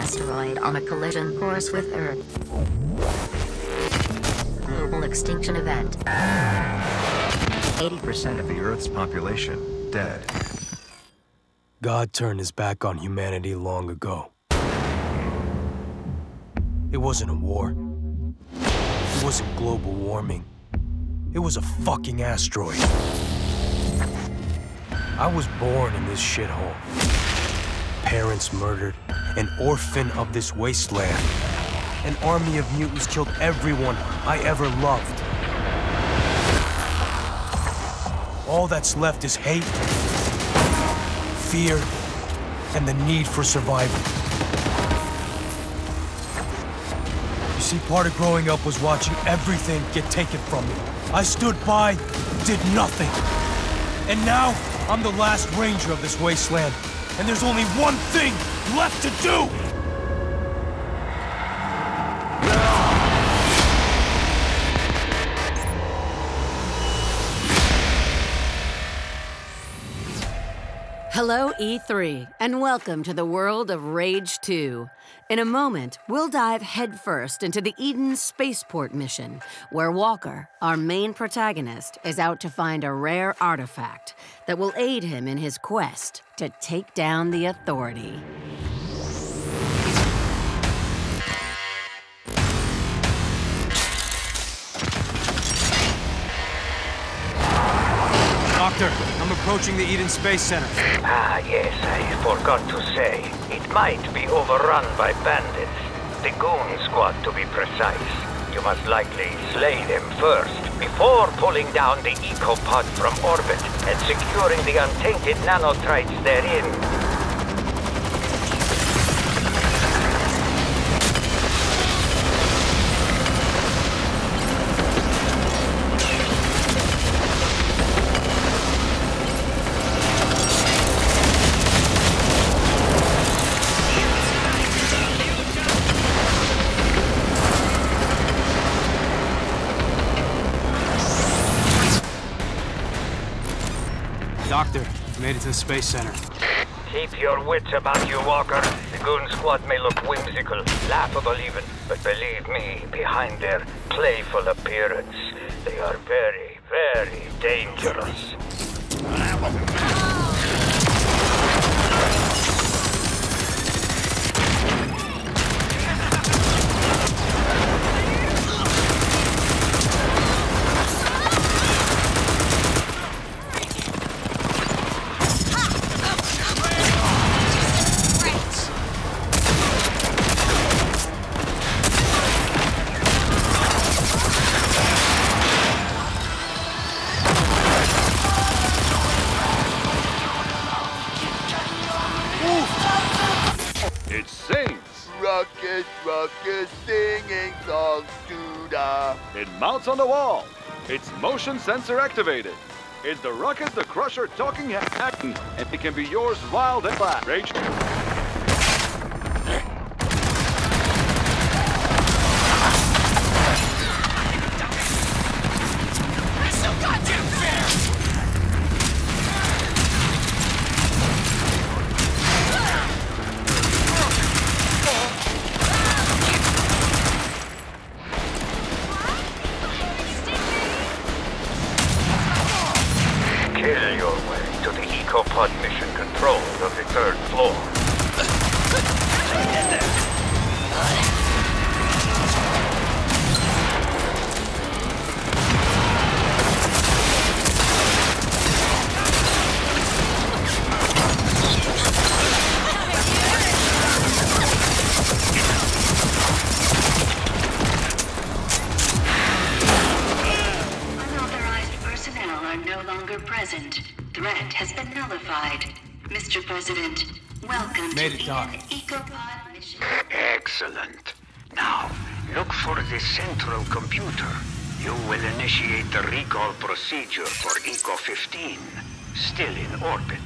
asteroid on a collision course with Earth. Global extinction event. 80% of the Earth's population dead. God turned his back on humanity long ago. It wasn't a war. It wasn't global warming. It was a fucking asteroid. I was born in this shithole. Parents murdered, an orphan of this wasteland. An army of mutants killed everyone I ever loved. All that's left is hate, fear, and the need for survival. You see, part of growing up was watching everything get taken from me. I stood by, did nothing. And now, I'm the last ranger of this wasteland, and there's only one thing left to do! Hello, E3, and welcome to the world of Rage 2. In a moment, we'll dive headfirst into the Eden Spaceport mission, where Walker, our main protagonist, is out to find a rare artifact that will aid him in his quest to take down the Authority. Doctor, I'm approaching the Eden Space Center. Ah, yes, I forgot to say. It might be overrun by bandits. The Goon Squad, to be precise. You must likely slay them first, before pulling down the ecopod from orbit and securing the untainted nanotrites therein. Doctor, made it to the Space Center. Keep your wits about you, Walker. The Goon Squad may look whimsical, laughable even, but believe me, behind their playful appearance, they are very, very dangerous. Singing songs to. It mounts on the wall. It's motion sensor activated. It's the Ruckus the Crusher talking hack, and it can be yours wild and flat. Rage. Present. Threat has been nullified. Mr. President, welcome Made to it, Doc. Eden Ecopod mission. Excellent. Now, look for the central computer. You will initiate the recall procedure for Eco-15, still in orbit.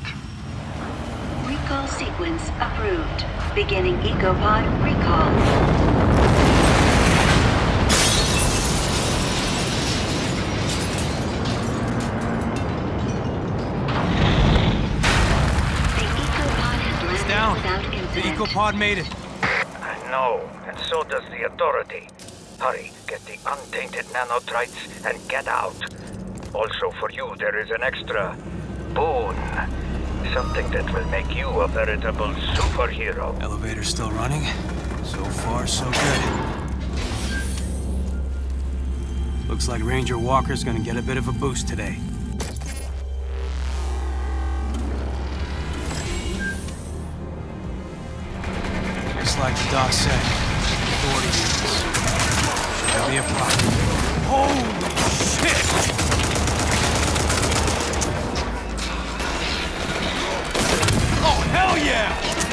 Recall sequence approved. Beginning Ecopod recall. Ecopod made it. I know, and so does the Authority. Hurry, get the untainted nanotrites and get out. Also for you, there is an extra boon. Something that will make you a veritable superhero. Elevator still running? So far, so good. Looks like Ranger Walker's gonna get a bit of a boost today. Just like the doc said, authority. Shouldn't be. Holy shit! Oh, hell yeah!